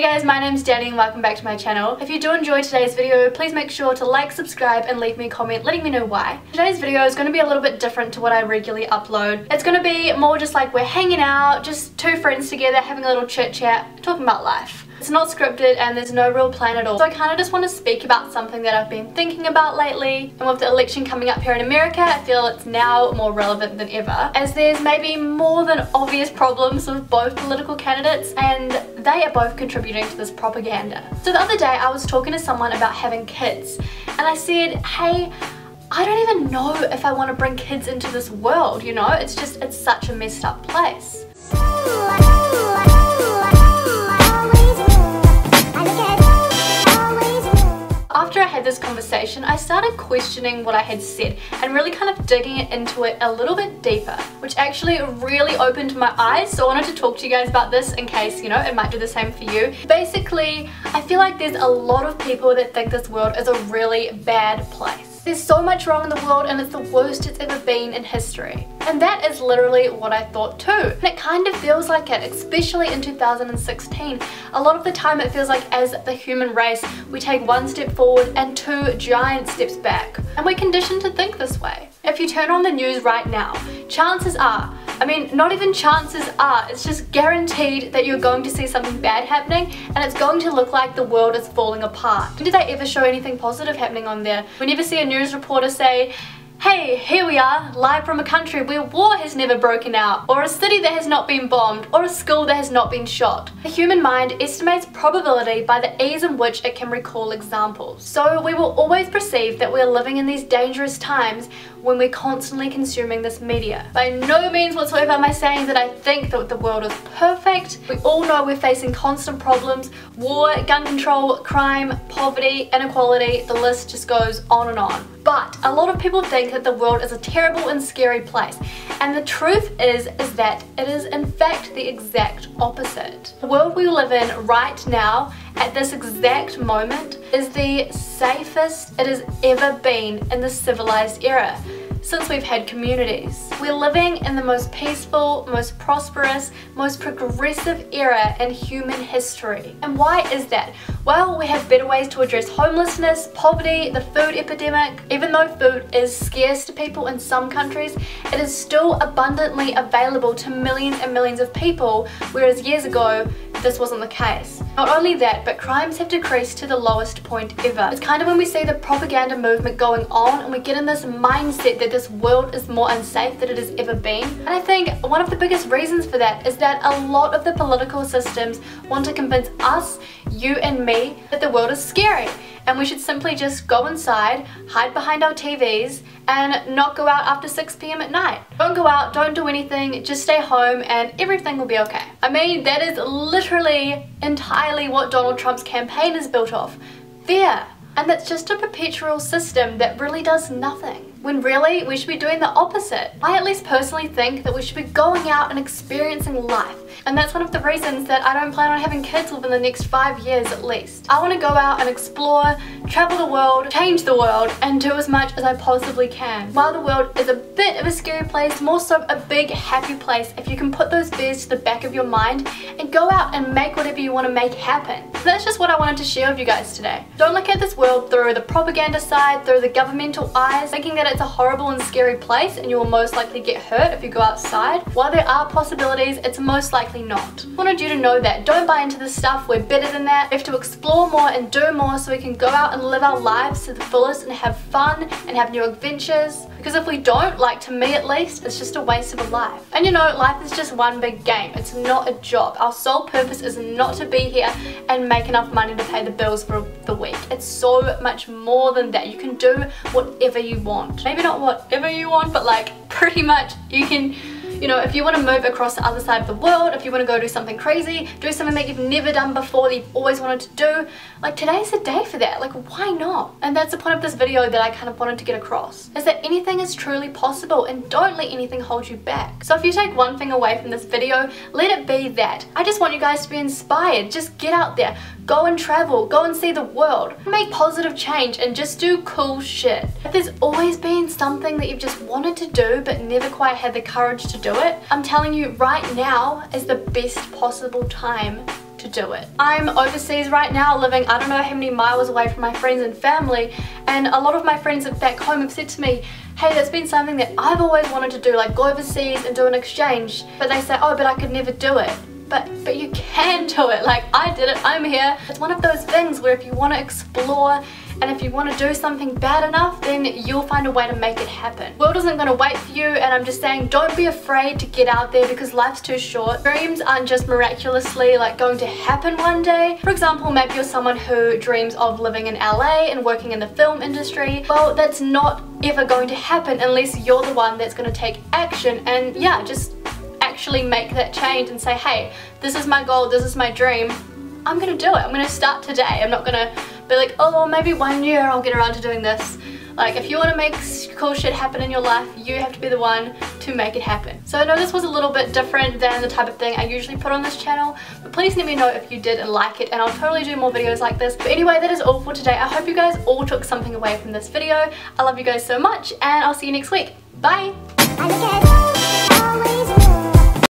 Hey guys, my name's Dani and welcome back to my channel. If you do enjoy today's video, please make sure to like, subscribe and leave me a comment letting me know why. Today's video is going to be a little bit different to what I regularly upload. It's going to be more just like we're hanging out, just two friends together having a little chit chat, talking about life. It's not scripted and there's no real plan at all. So I kind of just want to speak about something that I've been thinking about lately. And with the election coming up here in America, I feel it's now more relevant than ever. As there's maybe more than obvious problems with both political candidates and they are both contributing to this propaganda. So the other day I was talking to someone about having kids and I said, hey, I don't even know if I want to bring kids into this world, you know? It's just, it's such a messed up place. Conversation, I started questioning what I had said and really kind of digging into it a little bit deeper, which actually really opened my eyes. So I wanted to talk to you guys about this in case, you know, it might do the same for you. Basically, I feel like there's a lot of people that think this world is a really bad place. There's so much wrong in the world and it's the worst it's ever been in history. And that is literally what I thought too. And it kind of feels like it, especially in 2016. A lot of the time it feels like as the human race, we take one step forward and two giant steps back. And we're conditioned to think this way. If you turn on the news right now, chances are I mean, not even chances are, it's just guaranteed that you're going to see something bad happening and it's going to look like the world is falling apart. Did they ever show anything positive happening on there? We never see a news reporter say, Hey, here we are, live from a country where war has never broken out, or a city that has not been bombed, or a school that has not been shot. The human mind estimates probability by the ease in which it can recall examples. So we will always perceive that we're living in these dangerous times when we're constantly consuming this media. By no means whatsoever am I saying that I think that the world is perfect. We all know we're facing constant problems, war, gun control, crime, poverty, inequality, the list just goes on and on. But a lot of people think that the world is a terrible and scary place. And the truth is, is that it is in fact the exact opposite. The world we live in right now, at this exact moment, is the safest it has ever been in the civilized era since we've had communities. We're living in the most peaceful, most prosperous, most progressive era in human history. And why is that? Well, we have better ways to address homelessness, poverty, the food epidemic. Even though food is scarce to people in some countries, it is still abundantly available to millions and millions of people, whereas years ago, this wasn't the case. Not only that, but crimes have decreased to the lowest point ever. It's kind of when we see the propaganda movement going on and we get in this mindset that this world is more unsafe than it has ever been. And I think one of the biggest reasons for that is that a lot of the political systems want to convince us, you and me, that the world is scary and we should simply just go inside, hide behind our TVs, and not go out after 6 p.m. at night. Don't go out, don't do anything, just stay home and everything will be okay. I mean, that is literally entirely what Donald Trump's campaign is built off. Fear. And that's just a perpetual system that really does nothing when really we should be doing the opposite. I at least personally think that we should be going out and experiencing life and that's one of the reasons that I don't plan on having kids within the next five years at least. I want to go out and explore, travel the world, change the world, and do as much as I possibly can. While the world is a bit of a scary place, more so a big happy place if you can put those fears to the back of your mind and go out and make whatever you want to make happen. So that's just what I wanted to share with you guys today. Don't look at this world through the propaganda side, through the governmental eyes, thinking that it's a horrible and scary place and you will most likely get hurt if you go outside. While there are possibilities, it's most likely not. I wanted you to know that. Don't buy into this stuff. We're better than that. We have to explore more and do more so we can go out and live our lives to the fullest and have fun and have new adventures. Because if we don't, like to me at least, it's just a waste of a life. And you know, life is just one big game. It's not a job. Our sole purpose is not to be here and make enough money to pay the bills for the week. It's so much more than that. You can do whatever you want. Maybe not whatever you want, but like pretty much you can you know, if you want to move across the other side of the world, if you want to go do something crazy, do something that you've never done before that you've always wanted to do, like today's the day for that. Like why not? And that's the point of this video that I kind of wanted to get across, is that anything is truly possible and don't let anything hold you back. So if you take one thing away from this video, let it be that. I just want you guys to be inspired. Just get out there, Go and travel, go and see the world, make positive change and just do cool shit. If there's always been something that you've just wanted to do but never quite had the courage to do it, I'm telling you right now is the best possible time to do it. I'm overseas right now living I don't know how many miles away from my friends and family and a lot of my friends back home have said to me hey that's been something that I've always wanted to do like go overseas and do an exchange. But they say oh but I could never do it but but you can do it. Like I did it. I'm here. It's one of those things where if you want to explore and if you want to do something bad enough then you'll find a way to make it happen. World isn't going to wait for you and I'm just saying don't be afraid to get out there because life's too short. Dreams aren't just miraculously like going to happen one day. For example maybe you're someone who dreams of living in LA and working in the film industry. Well that's not ever going to happen unless you're the one that's going to take action and yeah just actually make that change and say hey this is my goal this is my dream I'm gonna do it I'm gonna start today I'm not gonna be like, oh, maybe one year I'll get around to doing this. Like, if you want to make cool shit happen in your life, you have to be the one to make it happen. So I know this was a little bit different than the type of thing I usually put on this channel, but please let me know if you did and like it, and I'll totally do more videos like this. But anyway, that is all for today. I hope you guys all took something away from this video. I love you guys so much, and I'll see you next week. Bye!